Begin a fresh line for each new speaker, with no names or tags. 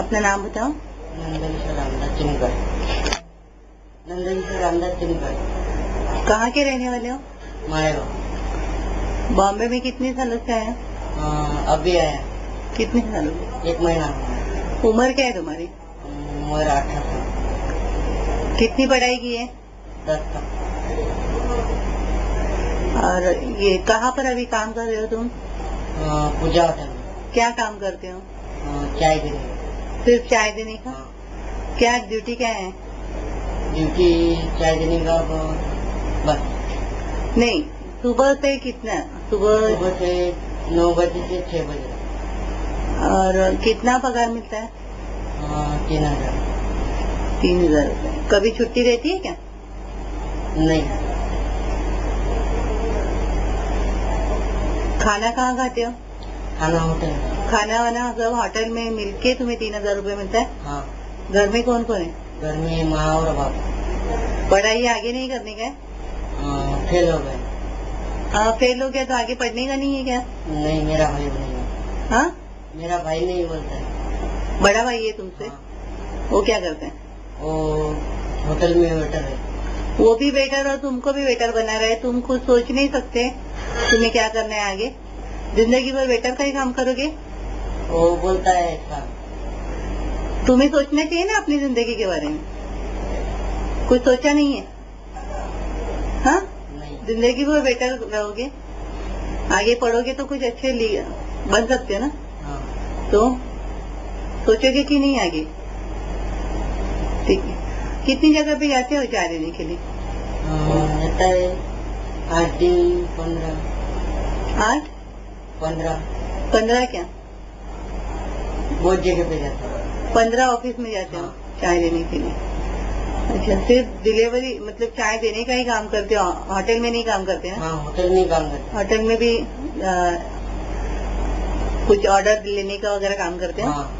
अपना नाम बताओ।
नंदन रामदास चिनकर नंदन रामदास
कहाँ के रहने वाले हो?
मायो
बॉम्बे में कितने सालों से? हाँ,
अभी आया
कितने सालों
एक महीना
उम्र क्या है तुम्हारी?
उम्र अठारह
कितनी पढ़ाई की है?
दस
और ये कहाँ पर अभी काम कर रहे हो तुम?
पूजा होटल
क्या काम करते हो?
हाँ, चाय के लिए।
सिर्फ़ चाय देने का?
हाँ,
क्या ड्यूटी क्या है?
ड्यूटी चाय देने का बस।
नहीं सुबह से कितना? सुबह
सुबह से नौ बजे से छह बजे
और कितना पगार मिलता है?
हाँ, तीन हज़ार।
तीन हज़ार कभी छुट्टी रहती है क्या?
नहीं।
खाना कहाँ खाते हो?
खाना होटल।
खाना वाना सब होटल में मिलके तुम्हें तीन हज़ार रूपए मिलता है।
हाँ।
घर में कौन कौन है?
घर में माँ और बाप।
पढ़ाई आगे नहीं करने का है
हाँ, फेल हो गए।
हाँ फेल हो गया तो आगे पढ़ने का नहीं है क्या?
नहीं मेरा भाई नहीं है।
हाँ?
मेरा भाई नहीं बोलता है।
बड़ा भाई है तुमसे?
हाँ,
वो क्या करते हैं?
वो होटल में वेटर है।
वो भी वेटर और तुमको भी वेटर बना रहे तुम खुद सोच नहीं सकते। तुम्हें क्या करना है आगे? ज़िंदगी भर वेटर का ही काम करोगे?
वो बोलता है ऐसा
तुम्हें सोचना चाहिए ना अपनी ज़िंदगी के बारे में। कुछ सोचा नहीं है? हाँ? ज़िंदगी भर वेटर रहोगे? आगे पढ़ोगे तो कुछ अच्छे बन सकते हो ना?
हाँ।
तो सोचोगे कि नहीं आगे? ठीक है। कितनी जगह पे जाते हो चाय देने के लिए?
रहता है आठ दिन पंद्रह।
आठ?
पंद्रह।
पंद्रह क्या?
बहुत जगह पे जाता हूँ।
पंद्रह ऑफ़िस में जाते हो चाय लेने के लिए। अच्छा सिर्फ़ डिलीवरी मतलब चाय देने का ही काम करते हो? होटल में नहीं काम करते हैं?
हाँ होटल में काम करते
होटल में भी आ, कुछ ऑर्डर लेने का वगैरह काम करते हैं?
हाँ।